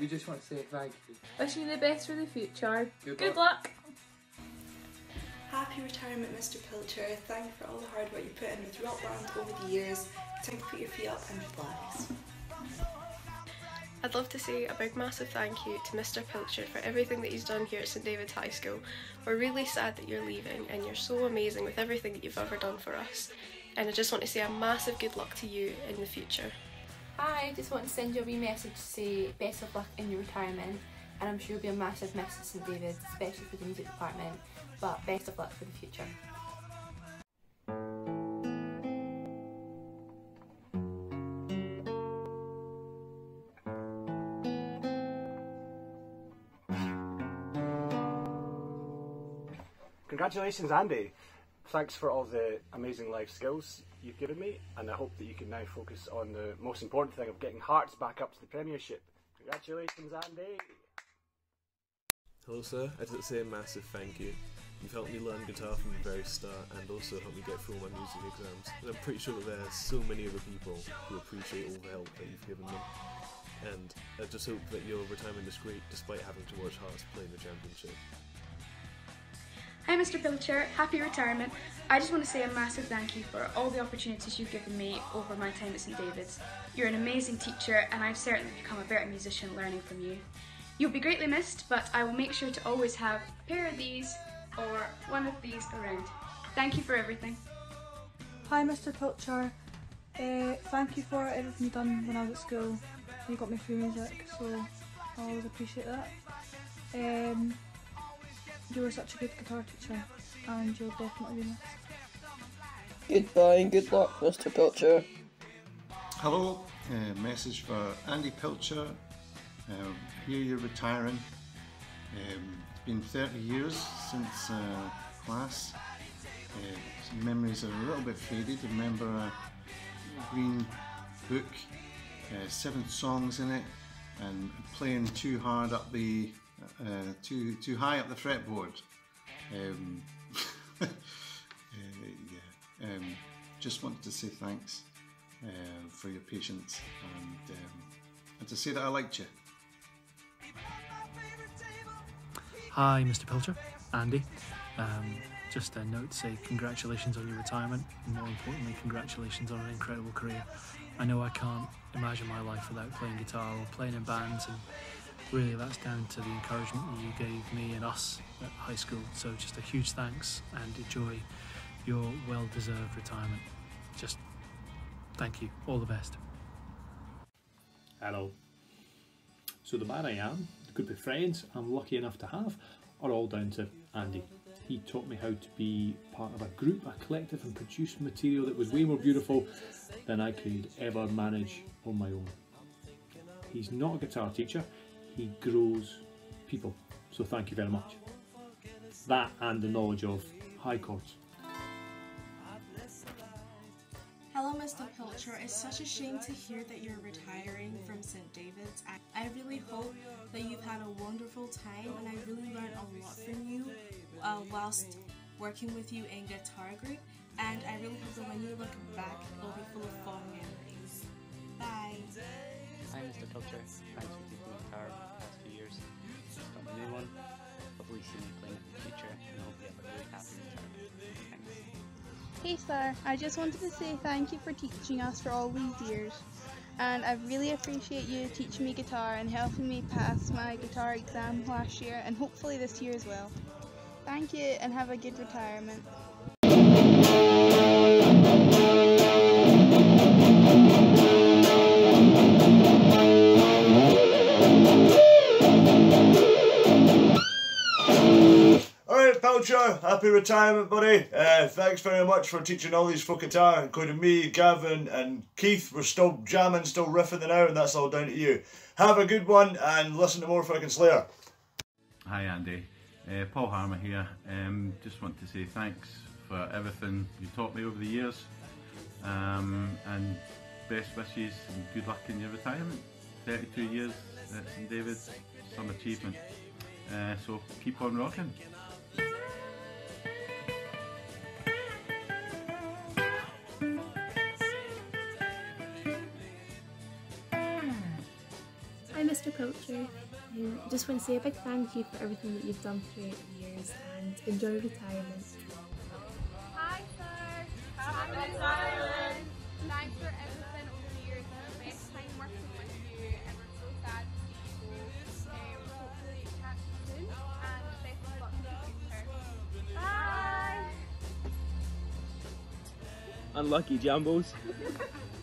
we just want to say thank you. Wishing you the best for the future. Good Good luck. luck. Happy retirement, Mr. Pilcher. Thank you for all the hard work you put in with Rock Band over the years. Time to put your feet up and relax. I'd love to say a big massive thank you to Mr. Pilcher for everything that he's done here at St David's High School. We're really sad that you're leaving and you're so amazing with everything that you've ever done for us. And I just want to say a massive good luck to you in the future. I just want to send you a wee message to say best of luck in your retirement and I'm sure you'll be a massive miss at St David's, especially for the music department, but best of luck for the future. Congratulations, Andy. Thanks for all the amazing life skills you've given me, and I hope that you can now focus on the most important thing of getting Hearts back up to the Premiership. Congratulations, Andy. Hello, sir. I'd like to say a massive thank you. You've helped me learn guitar from the very start and also helped me get through all my music exams. And I'm pretty sure that there are so many other people who appreciate all the help that you've given them. And I just hope that your retirement is great despite having to watch Hearts play in the championship. Hi, Mr. Pilcher. Happy retirement. I just want to say a massive thank you for all the opportunities you've given me over my time at St David's. You're an amazing teacher, and I've certainly become a better musician learning from you. You'll be greatly missed, but I will make sure to always have a pair of these or one of these around. Thank you for everything. Hi, Mr. Pilcher. Uh, thank you for everything you've done when I was at school. You got me through music, so I always appreciate that. Um, you were such a good guitar teacher, and you'll definitely be missed. Goodbye and good luck, Mr. Pilcher. Hello, uh, message for Andy Pilcher. Um, here you're retiring. Um, it's been 30 years since uh, class. Uh, some memories are a little bit faded. I remember a green book, uh, seven songs in it, and playing too hard up the, uh, too too high up the fretboard. Um, uh, yeah. Um, just wanted to say thanks uh, for your patience and, um, and to say that I liked you. Hi, Mr. Pilcher, Andy. Um, just a note to say congratulations on your retirement, and more importantly, congratulations on an incredible career. I know I can't imagine my life without playing guitar or playing in bands, and really that's down to the encouragement you gave me and us at high school. So just a huge thanks and enjoy your well-deserved retirement. Just thank you. All the best. Hello. So the man I am, the group of friends I'm lucky enough to have, are all down to Andy. He taught me how to be part of a group, a collective, and produce material that was way more beautiful than I could ever manage on my own. He's not a guitar teacher, he grows people. So thank you very much. That and the knowledge of high chords. Hello, Mr. Pilcher. It's such a shame to hear that you're retiring from St. David's. I, I really hope that you've had a wonderful time and I really learned a lot from you uh, whilst working with you in guitar group. And I really hope that when you look back, it'll be full of fond memories. Bye. Hi, Mr. Pilcher. Thanks for teaching me guitar Hey sir, I just wanted to say thank you for teaching us for all these years. And I really appreciate you teaching me guitar and helping me pass my guitar exam last year and hopefully this year as well. Thank you and have a good retirement. Alright, Pilcher, happy retirement, buddy. Uh, thanks very much for teaching all these folk guitar, including me, Gavin, and Keith. We're still jamming, still riffing the out, and that's all down to you. Have a good one and listen to more fucking Slayer. Hi Andy, uh, Paul Harmer here. Um, just want to say thanks for everything you taught me over the years um, and best wishes and good luck in your retirement. 32 years at St David's, some achievement. Uh, so keep on rocking. Mr. Mr. Pilcher. Um, just want to say a big thank you for everything that you've done throughout the years and enjoy retirement. Hi, sir. Happy retirement. Thanks for everything over the years. It's the best time working with you, and we're so sad to see you go. Um, hopefully, catch you soon, and best of luck in the future. Bye. Unlucky Jambos. for the day.